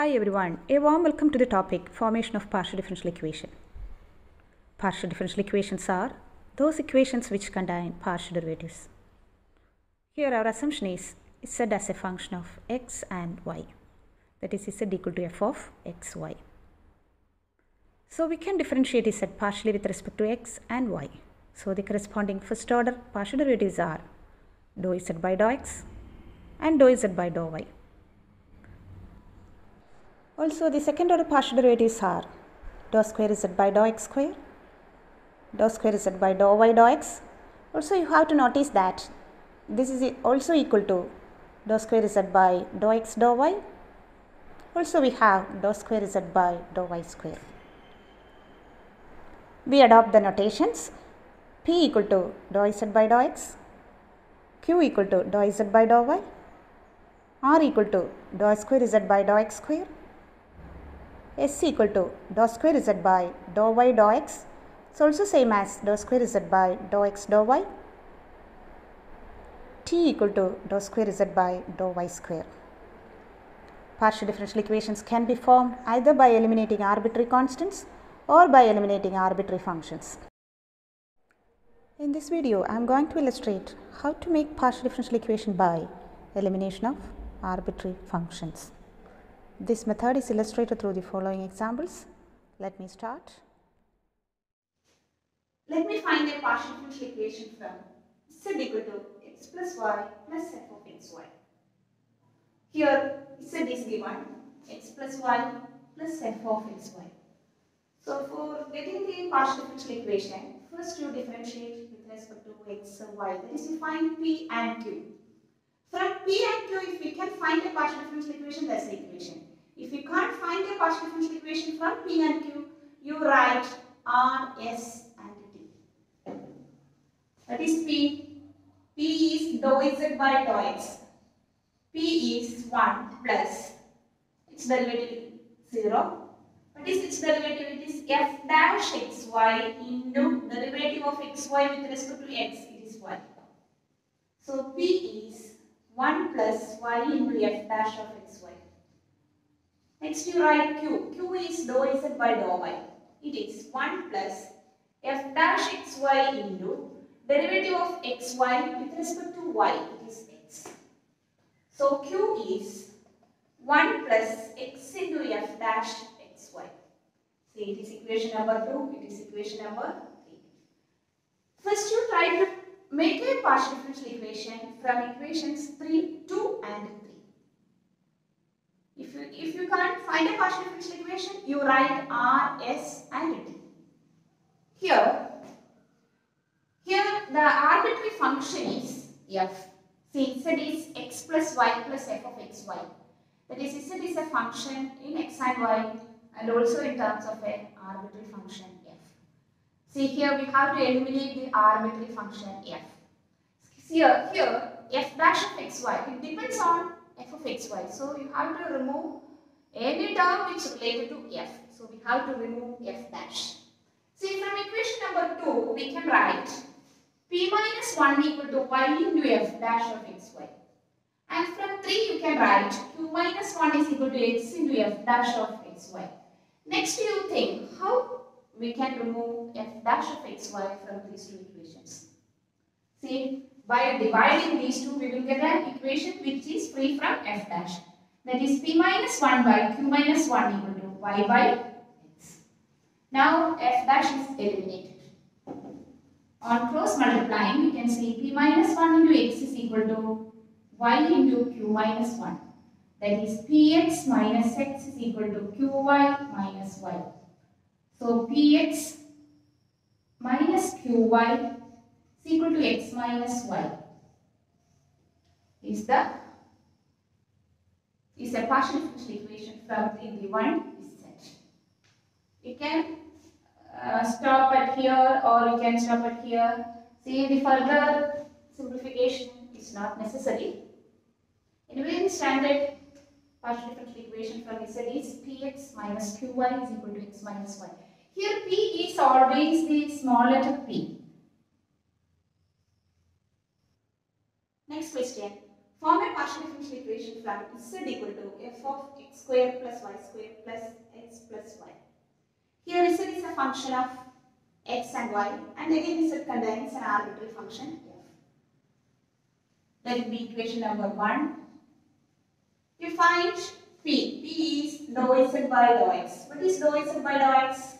Hi everyone, a warm welcome to the topic formation of partial differential equation. Partial differential equations are those equations which contain partial derivatives. Here our assumption is z as a function of x and y. That is z equal to f of x, y. So we can differentiate z partially with respect to x and y. So the corresponding first order partial derivatives are dou z by dou x and dou z by dou y. Also, the second order partial derivatives are dou square z by dou x square, dou square z by dou y dou x. Also, you have to notice that this is also equal to dou square z by dou x dou y. Also, we have dou square z by dou y square. We adopt the notations p equal to dou z by dou x, q equal to dou z by dou y, r equal to dou square z by dou x square, s equal to dou square z by dou y dou x. It's also same as dou square z by dou x dou y. t equal to dou square z by dou y square. Partial differential equations can be formed either by eliminating arbitrary constants or by eliminating arbitrary functions. In this video, I am going to illustrate how to make partial differential equation by elimination of arbitrary functions. This method is illustrated through the following examples. Let me start. Let me find a partial differential equation from z equal to x plus y plus f of xy. Here z is given x plus y plus f of xy. So for getting the partial differential equation, first you differentiate with respect to x and y. That is you find p and q. From p and q, if we can find a partial differential equation, that's the equation. If you can't find a partial differential equation from p and q, you write r, s and t. That is p. p is dou z by dou x. p is 1 plus its derivative 0. What is its derivative? It is f dash xy into derivative of xy with respect to x. It is y. So p is 1 plus y into f dash of xy. Next you write q. q is dou z by dou y. It is 1 plus f dash xy into derivative of xy with respect to y. It is x. So q is 1 plus x into f dash xy. See it is equation number 2. It is equation number 3. First you try to make a partial differential equation from equations 3, 2 and 3. If you, if you can't find a partial differential equation, you write R, S and T. Here, here the arbitrary function is f. See, z is x plus y plus f of xy. That is, z is a function in x and y and also in terms of an arbitrary function f. See, here we have to eliminate the arbitrary function f. Here, here f dash of xy, it depends on f of xy. So you have to remove any term which is related to f. So we have to remove f dash. See from equation number 2 we can write p minus 1 equal to y into f dash of xy. And from 3 you can write q minus 1 is equal to x into f dash of xy. Next you think how we can remove f dash of xy from these two equations. See by dividing these two, we will get an equation which is free from f dash. That is p minus 1 by q minus 1 equal to y by x. Now f dash is eliminated. On cross multiplying, we can see p minus 1 into x is equal to y into q minus 1. That is px minus x is equal to qy minus y. So px minus qy is equal to x minus y is the is a partial differential equation from the given set. You can uh, stop at here or you can stop at here. See the further simplification is not necessary. Anyway, in standard partial differential equation from Z is px minus qy is equal to x minus y. Here p is always the small letter p. Next question. Form a partial differential equation from z equal to f of x square plus y square plus x plus y. Here z is a function of x and y and again z contains an arbitrary function f. That will be equation number 1. You find P. P is dou z by dou x. What is dou z by dou x?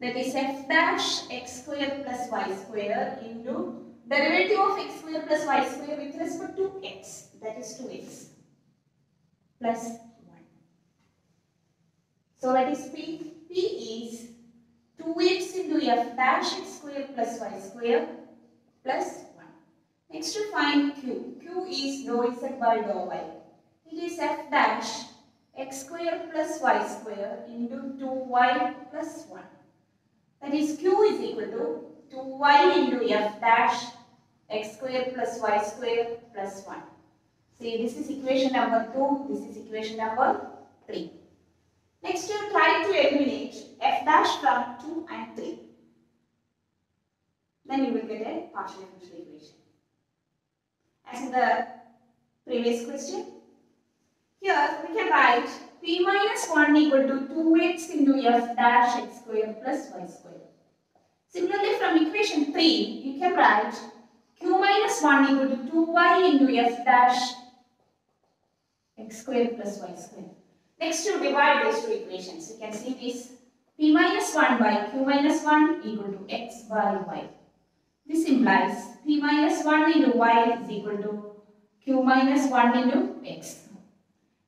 That is f dash x square plus y square into derivative of x square plus y square with respect to x. That is 2x plus 1. So that is P. P is 2x into f dash x square plus y square plus 1. Next to find q. q is dou z by dou y. It is f dash x square plus y square into 2y plus 1. That is q is equal to 2y into f dash x square plus y square plus 1. See this is equation number 2, this is equation number 3. Next you try to eliminate f dash from 2 and 3. Then you will get a partial differential equation. As in the previous question, here we can write p minus 1 equal to 2x into f dash x square plus y square. Similarly from equation 3, you can write q minus 1 equal to 2y into f dash x square plus y square. Next you divide these two equations. You can see this p minus 1 by q minus 1 equal to x by y. This implies p minus 1 into y is equal to q minus 1 into x.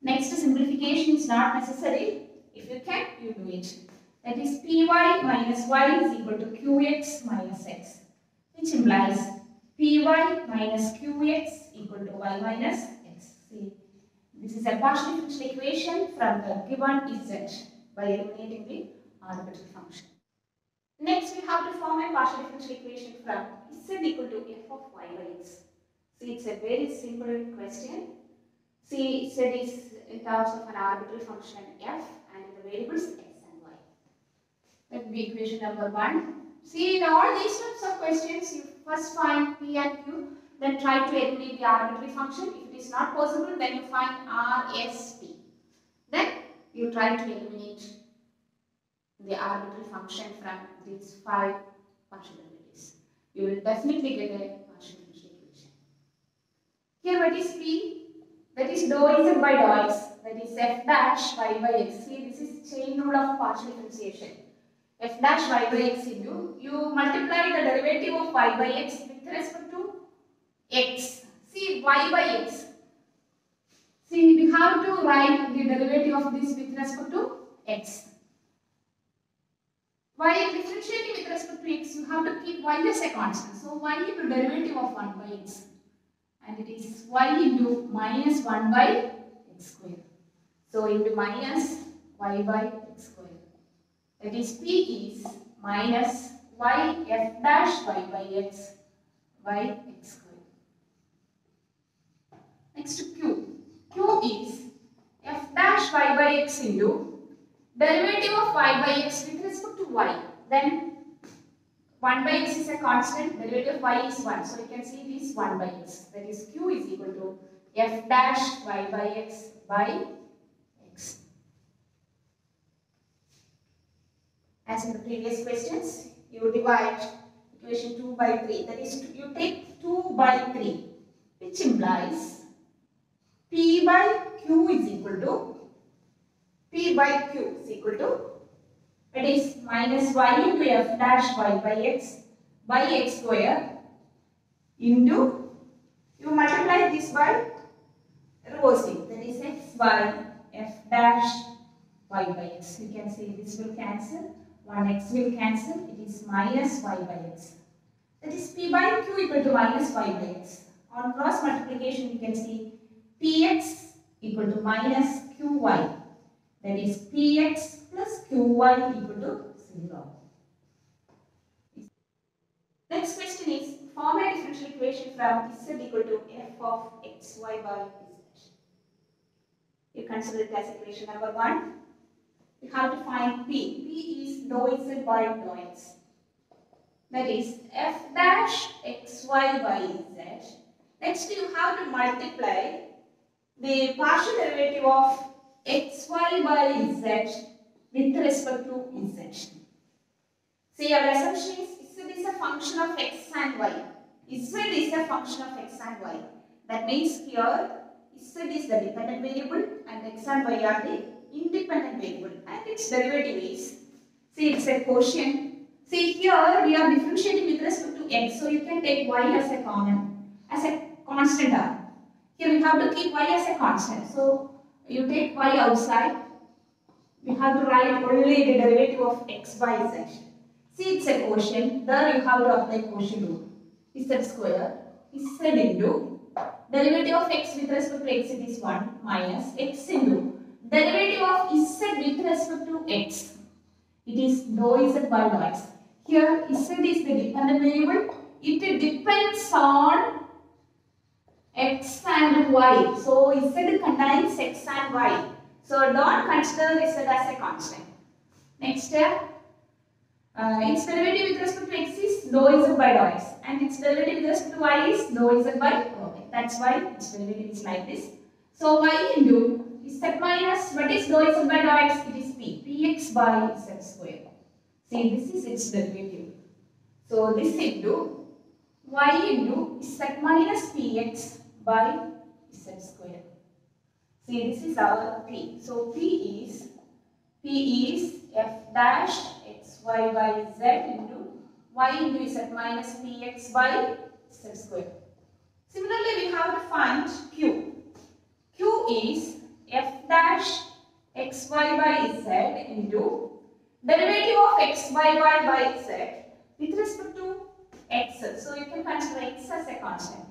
Next simplification is not necessary. If you can, you do it. That is py minus y is equal to qx minus x. Which implies py minus qx equal to y minus x. See, this is a partial differential equation from the given z by eliminating the arbitrary function. Next, we have to form a partial differential equation from z equal to f of y by x. See, it's a very simple question. See, z is in terms of an arbitrary function f and the variables x and y. That will be equation number 1. See, in all these types of questions, you first find p and q, then try to eliminate the arbitrary function. If it is not possible, then you find r, s, t. Then you try to eliminate the arbitrary function from these five partial derivatives. You will definitely get a partial differential equation. Here what is P? That is dou z by dou x. That is f dash y by x. See this is chain rule of partial differentiation. F dash y by x into you multiply the derivative of y by x with respect to x. See y by x. See we have to write the derivative of this with respect to x. While differentiating with respect to x, you have to keep y as a constant. So y into derivative of 1 by x. And it is y into minus 1 by x square. So into minus y by. That is p is minus y f dash y by x by x square. Next to q. q is f dash y by x into derivative of y by x with respect to y. Then 1 by x is a constant, derivative of y is 1. So you can see this 1 by x. That is q is equal to f dash y by x by x. As in the previous questions, you divide equation 2 by 3. That is, you take 2 by 3, which implies p by q is equal to p by q is equal to that is minus y into f dash y by x by x square into you multiply this by reversing that is x by f dash y by x. You can see this will cancel. 1x will cancel. It is minus y by x. That is p by q equal to minus y by x. On cross multiplication you can see px equal to minus qy. That is px plus qy equal to 0. Next question is form a differential equation from z equal to f of xy by z. You consider it as equation number 1. You have to find p. p z by dou that is f dash xy by z. Next you have to multiply the partial derivative of xy by z with respect to z. See our assumption is z is a function of x and y. z is a function of x and y. That means here z is the dependent variable and x and y are the independent variable and its derivative is see it's a quotient See here we are differentiating with respect to x. So you can take y as a common as a constant r. Here we have to keep y as a constant. So you take y outside. We have to write only the derivative of x by z. See it's a quotient. There you have to apply quotient rule. z square? Z into? Derivative of x with respect to x it is 1 minus x into. Derivative of z with respect to x it is z by x. Here z is the dependent variable. It depends on x and y. So z contains x and y. So don't consider z as a constant. Next step. Uh, its derivative with respect to x is dou z by dou x and its derivative with respect to y is dou by dou. That's why its derivative is like this. So y into z minus what is dou z by dou x? It is p. px by z square. See, this is its derivative. So, this into y into z minus px by z square. See, this is our p. So, p is p is f dash xy by z into y into z minus px by z square. Similarly, we have to find q. q is f dash xy by z into derivative of x by y by z with respect to x. So you can consider x as a constant.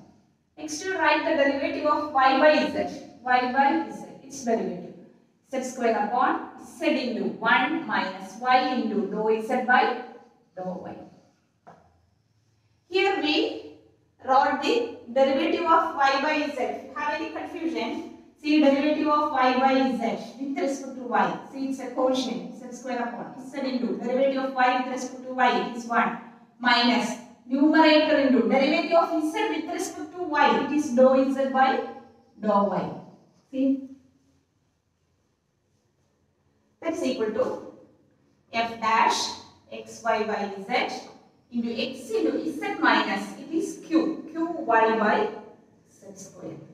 Next you write the derivative of y by z. y by z. Its derivative. z square upon z into 1 minus y into dou z by dou y. Here we wrote the derivative of y by z. If you have any confusion, see derivative of y by z with respect to y. See it's a quotient z square upon z into derivative of y with respect to y is 1 minus numerator into derivative of z with respect to y it is dou z by dou y. See that's equal to f dash xy by z into x into z minus it is q q y by z square.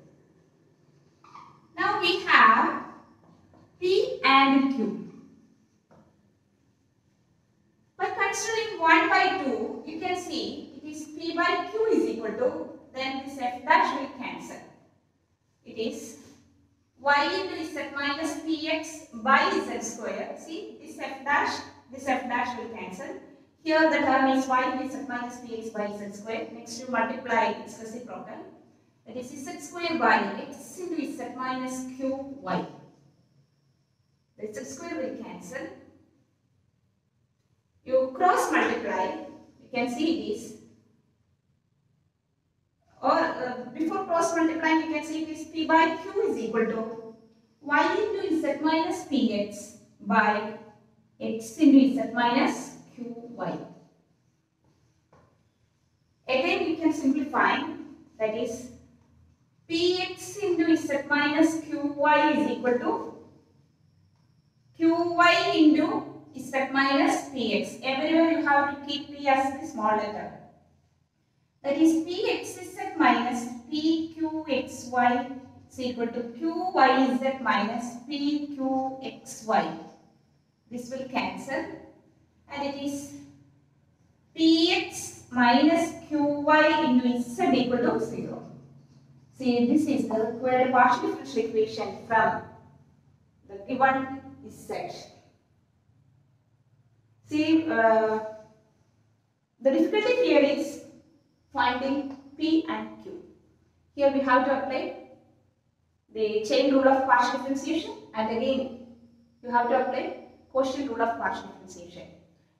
Now we have p and q. By considering 1 by 2, you can see it is p by q is equal to, then this f dash will cancel. It is y into z minus px by z square. See, this f dash, this f dash will cancel. Here the term is y minus px by z square. Next you multiply its reciprocal. That is z square by x into z minus qy. The z square will cancel you cross multiply, you can see this. Or uh, before cross multiplying, you can see this p by q is equal to y into z minus px by x into z minus qy. Again, you can simplify, that is px into z minus qy is equal to qy into z minus px. Everywhere you have to keep p as the small letter. That is px pxz minus pqxy is equal to qyz minus pqxy. This will cancel and it is px minus qy into z equal to 0. See, this is the required partial differential equation from the given z. See, uh, the difficulty here is finding P and Q. Here we have to apply the chain rule of partial differentiation and again you have to apply quotient rule of partial differentiation.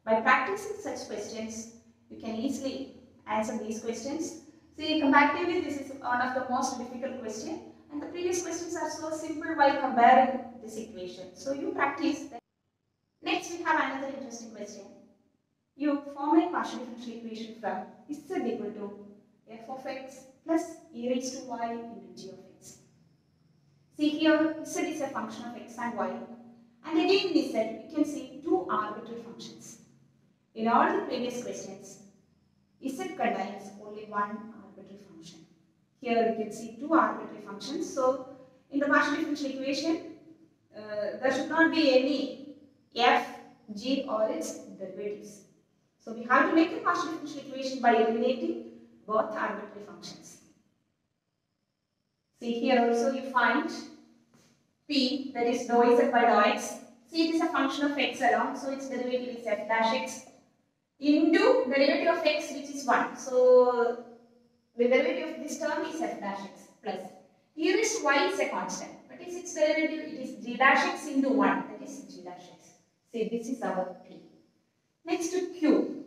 By practicing such questions, you can easily answer these questions. See, comparatively this is one of the most difficult question and the previous questions are so simple while comparing this equation. So you practice that. Next, we have another interesting question. you form a partial differential equation from z equal to f of x plus e raised to y into g of x. See here, z is a function of x and y. And again in z, you can see two arbitrary functions. In all the previous questions, z contains only one arbitrary function. Here we can see two arbitrary functions. So, in the partial differential equation, uh, there should not be any f, g or its derivatives. So, we have to make the partial differential equation by eliminating both arbitrary functions. See here also you find p that is dou z by dou x. See it is a function of x alone, so its derivative is f dash x into derivative of x which is 1. So the derivative of this term is f dash x plus. Here is y is a constant. What is its derivative? It is g dash x into 1 that is g dash x. See this is our p. Next to q.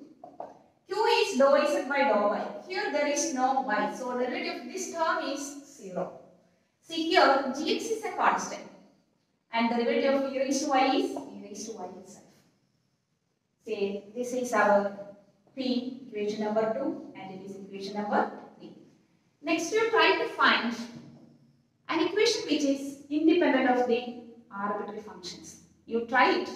q is dou z by dou y. Here there is no y. So derivative of this term is 0. See here gx is a constant and the derivative of e raised to y is e raised to y itself. Say this is our p equation number 2 and it is equation number 3. Next you try to find an equation which is independent of the arbitrary functions. You try it.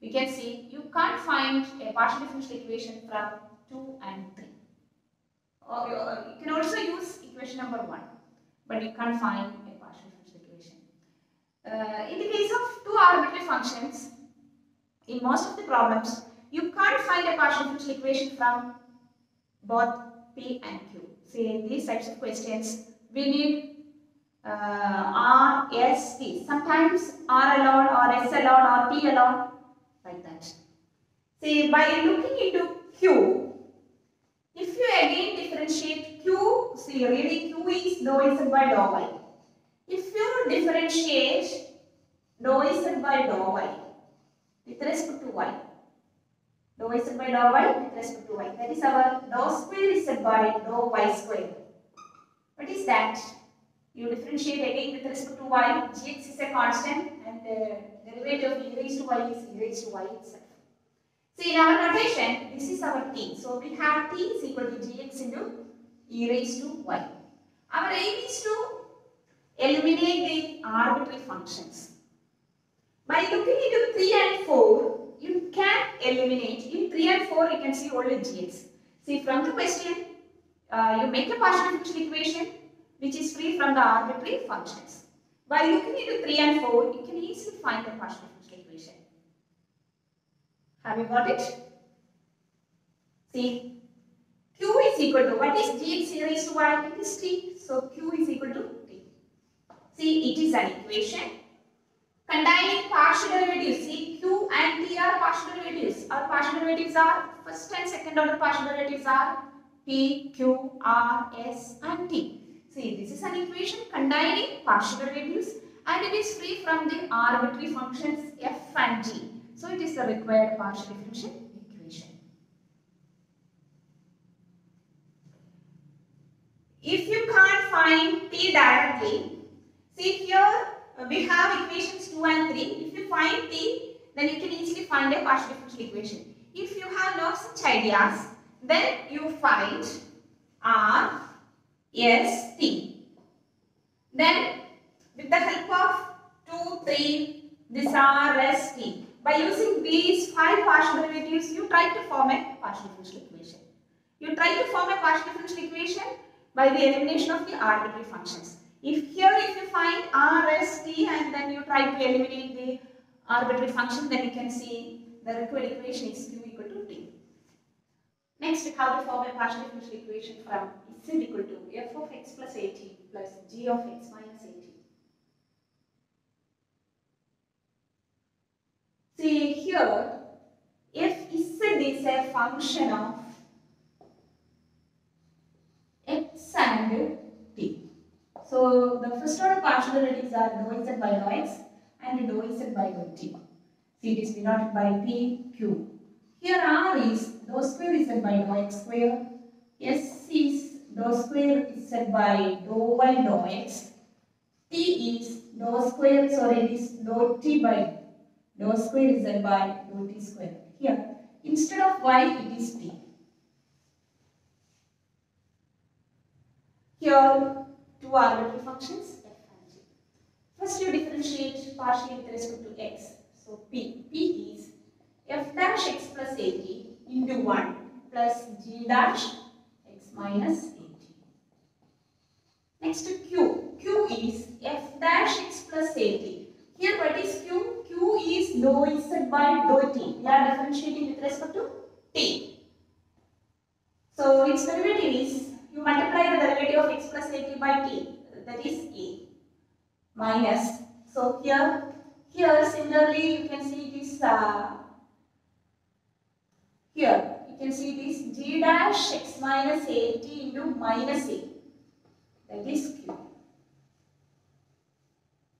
You can see you can't find a partial differential equation from 2 and 3. Or you, you can also use equation number 1 but you can't find a partial differential equation. Uh, in the case of two arbitrary functions, in most of the problems, you can't find a partial differential equation from both P and Q. See, in these types of questions, we need uh, R, S, T. Sometimes R alone or S alone or T alone, like that. See, by looking into Q, if you again differentiate Q, see really Q is dou z by dou y. If you differentiate dou z by dou y with respect to y, dou z by dou y with respect to y, that is our dou square z by dou y square. What is that? You differentiate again with respect to y, gx is a constant and the derivative of e raised to y is e raised to y itself. See in our notation, this is our t. So we have t is equal to gx into e raised to y. Our aim is to eliminate the arbitrary functions. By looking into 3 and 4, you can eliminate, in 3 and 4 you can see only gx. See from the question, uh, you make a partial differential equation which is free from the arbitrary functions. By looking into 3 and 4, you can easily find the partial differential equation. Have you got it? See, q is equal to, what is gx e raised to y? It is t. So, q is equal to t. See, it is an equation containing partial derivatives. See, q and t are partial derivatives. Our partial derivatives are, first and second order partial derivatives are p, q, r, s and t. See, this is an equation containing partial derivatives and it is free from the arbitrary functions f and g. So, it is the required partial differential equation. If you can't find t directly, see here Uh, we have equations 2 and 3. If you find t, then you can easily find a partial differential equation. If you have no such ideas, then you find r, s, t. Then with the help of 2, 3, this r, s, t. By using these five partial derivatives, you try to form a partial differential equation. You try to form a partial differential equation by the elimination of the arbitrary functions. If here if you find r, s, t and then you try to eliminate the arbitrary function, then you can see the required equation is q equal to t. Next, how to form a partial differential equation from z equal to f of x plus at plus g of x minus at. See here, if z is a function of x and. So the first order partial derivatives are z by dou x and z by dou t. See it is denoted by p, q. Here r is dou square z by dou x square. S is dou square z by dou y dou x. T is dou square, sorry it is dou t by dou square is by dou t square. Here, instead of of y it is t. Here two arbitrary functions f and g. First you differentiate partially with respect to x. So p, p is f dash x plus at into 1 plus g dash x minus at. Next to q, q is f dash x plus at. Here what is q? q is dou z by dou t. We are differentiating with respect to t. So its derivative is you multiply the derivative of x plus at by t. That is a. Minus. So here here similarly you can see this, uh, here you can see this g dash x minus at into minus a. That is q.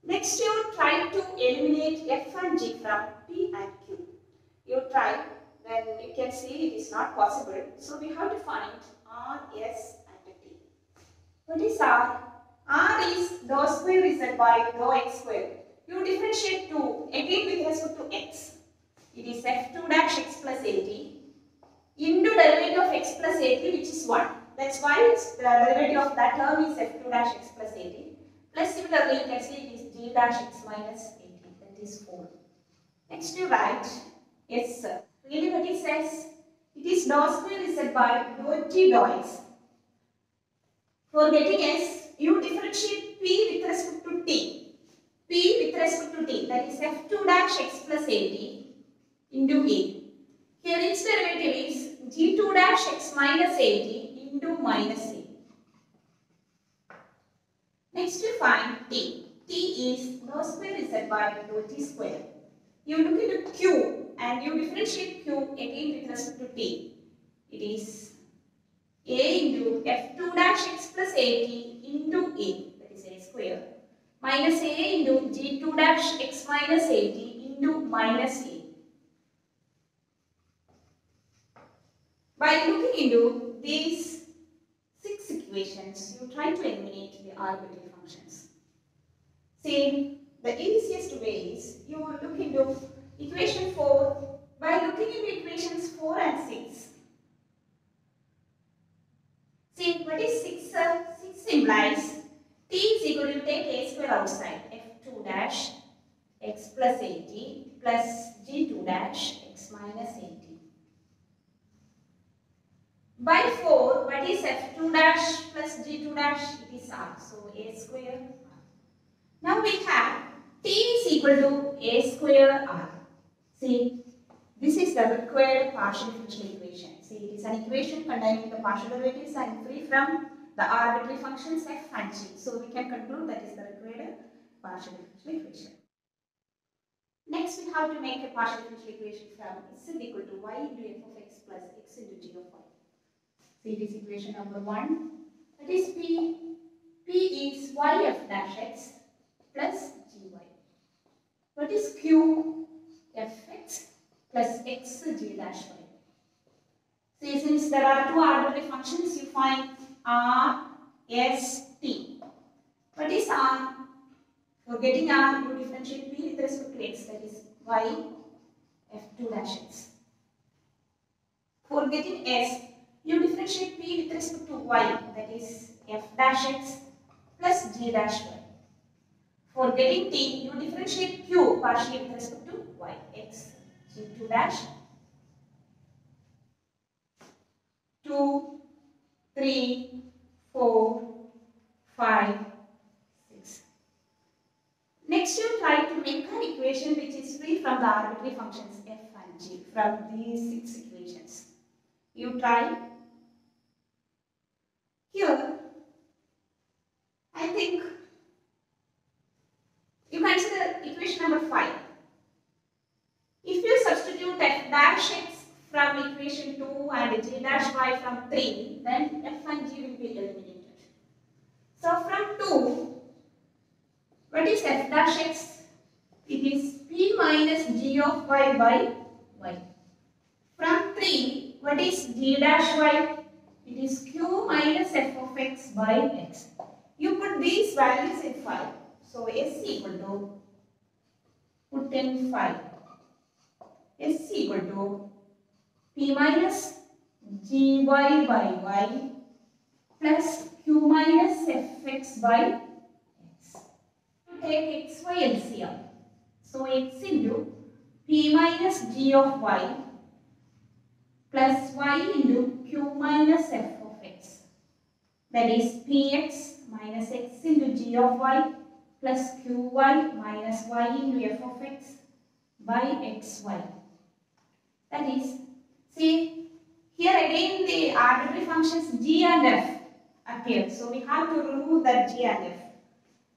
Next you try to eliminate f and g from p and q. You try then you can see it is not possible. So we have to find r s what is R? R is dou square z by dou x square. You differentiate 2 again with respect to x. It is f2 dash x plus at into derivative of x plus at which is 1. That's why the derivative of that term is f2 dash x plus at. Plus similarly you can see it is g dash x minus at that is 4. Next you write yes sir. Really what it says? It is dou square z by dou t dou x. For getting s, you differentiate p with respect to t. p with respect to t that is f2 dash x plus at into a. Here its derivative is g2 dash x minus at into minus a. Next you find t. t is dou square z by dou t square. You look into q and you differentiate q again with respect to t. It is a into f2 dash x plus at into a that is a square minus a into g2 dash x minus at into minus a. By looking into these six equations, you try to eliminate the arbitrary functions. See, the easiest way is you look into equation 4. By looking into equations 4 and 6, See, what is 6? Uh, 6 implies t is equal to take a square outside f2 dash x plus at plus g2 dash x minus at. By 4, what is f2 dash plus g2 dash? It is r. So a square. Now we have t is equal to a square r. See, this is the required partial differential equation. See, it is an equation containing the partial derivatives and free from the arbitrary functions f and g. So we can conclude that is the required partial differential equation. Next, we have to make a partial differential equation from s is equal to y into f of x plus x into g of y. See, this equation number one. That is p. p is y f dash x plus gy. What is q? fx plus x g dash y. See, since there are two arbitrary functions, you find r, s, t. What is r? For getting r, you differentiate p with respect to x, that is y, f2 dash x. For getting s, you differentiate p with respect to y, that is f dash x plus g dash y. For getting t, you differentiate q partially with respect to y, x, g2 dash 2, 3, 4, 5, 6. Next you try to make an equation which is free from the arbitrary functions f and g from these six equations. You try. Here, I think you consider equation number 5. If you substitute f dash x from equation 2 and g dash y from 3, then f and g will be eliminated. So from 2, what is f dash x? It is p minus g of y by y. From 3, what is g dash y? It is q minus f of x by x. You put these values in 5. So s equal to, put in 5. s equal to p minus gy by y plus q minus fx by x. Take xy LCM. So x into p minus g of y plus y into q minus f of x. That is px minus x into g of y plus qy minus y into f of x by xy. That is, see, here again the arbitrary functions g and f appear. So we have to remove that g and f.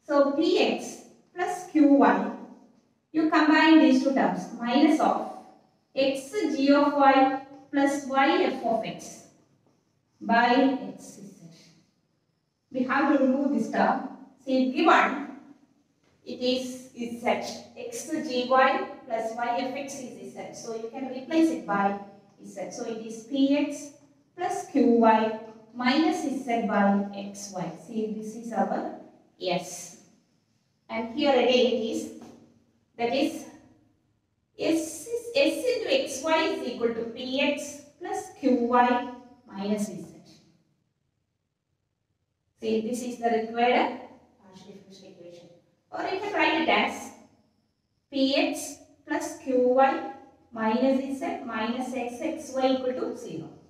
So px plus qy, you combine these two terms, minus of x g of y plus y f of x by x. We have to remove this term. See, given it is z, x gy plus y f x is z. So you can replace it by z. So it is px plus qy minus z by xy. See, this is our s. And here again it is, that is, s, s into xy is equal to px plus qy minus z. See, this is the required partial differential equation. Or you can write it as px plus qy minus z minus x xxy equal to 0.